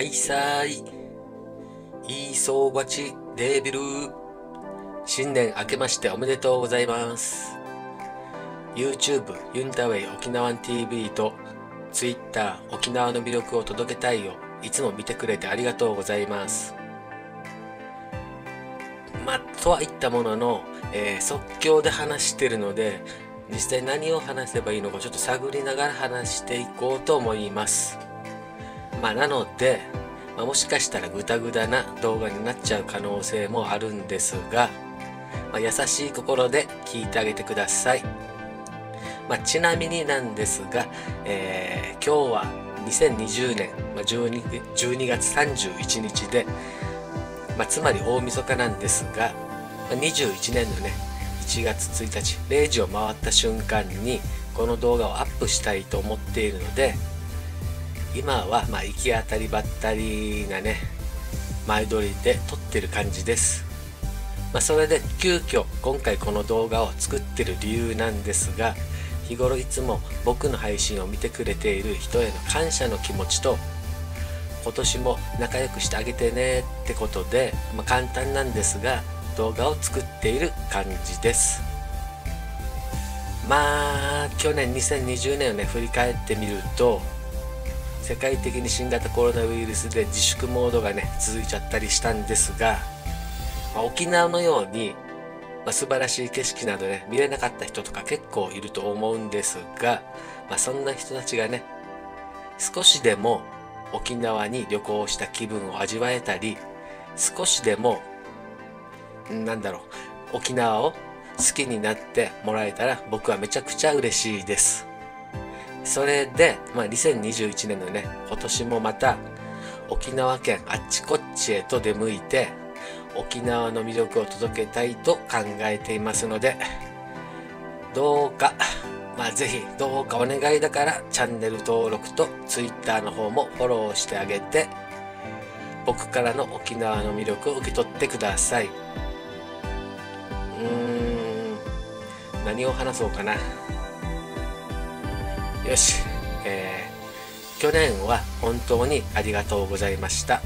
はいさーい。いい相場ちデービル。新年明けましておめでとうございます。YouTube ユンタウェイ沖縄 TV と Twitter 沖縄の魅力を届けたいをいつも見てくれてありがとうございます。ま、とは言ったものの、えー即興で話してるので、実際何を話せばいいのかちょっと探りながら話していこうと思います。まあ、なので、まあ、もしかしたらグダグダな動画になっちゃう可能性もあるんですが、まあ、優しい心で聞いてあげてください。まあ、ちなみになんですが、えー今日は2020年、まあ、12, 12月31日で、まあ、つまり大晦日なんですが、まあ、21年のね1月1日0時を回った瞬間にこの動画をアップしたいと思っているので今はまあ行き当たりばったりなね前撮りで撮ってる感じです、まあ、それで急遽今回この動画を作ってる理由なんですが日頃いつも僕の配信を見てくれている人への感謝の気持ちと今年も仲良くしてあげてねってことで、まあ、簡単なんですが動画を作っている感じです。まあ去年2020年をね振り返ってみると世界的に新型コロナウイルスで自粛モードがね続いちゃったりしたんですが、まあ沖縄のように、まあ、素晴らしい景色などね見れなかった人とか結構いると思うんですが、まあ、そんな人たちがね少しでも沖縄に旅行した気分を味わえたり少しでもんなんだろう沖縄を好きになってもらえたら僕はめちゃくちゃ嬉しいです。それで、まあ、2021年のね今年もまた沖縄県あっちこっちへと出向いて沖縄の魅力を届けたいと考えていますのでどうかまあぜひどうかお願いだからチャンネル登録と Twitter の方もフォローしてあげて僕からの沖縄の魅力を受け取ってください。うーん何を話そうかな。よし、えー去年は本当にありがとうございました。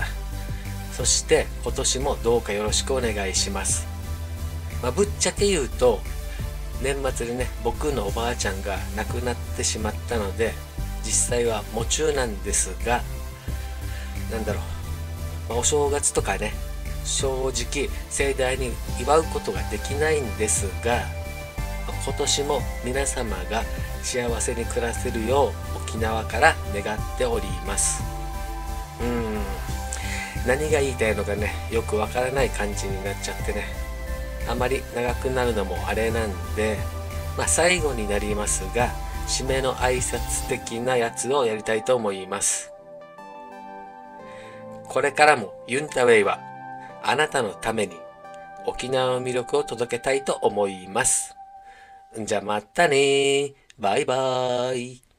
そして今年もどうかよろしくお願いします、まあ、ぶっちゃけ言うと年末にね僕のおばあちゃんが亡くなってしまったので実際は夢中なんですがなんだろう、まあお正月とかね正直盛大に祝うことができないんですが今年も皆様が幸せに暮らせるよう沖縄から願っております。うーん。何が言いたいのかねよくわからない感じになっちゃってね。あまり長くなるのもあれなんでまあ最後になりますが締めの挨拶的なやつをやりたいと思います。これからもユンタウェイはあなたのために沖縄の魅力を届けたいと思います。じゃあまたねバイバーイ。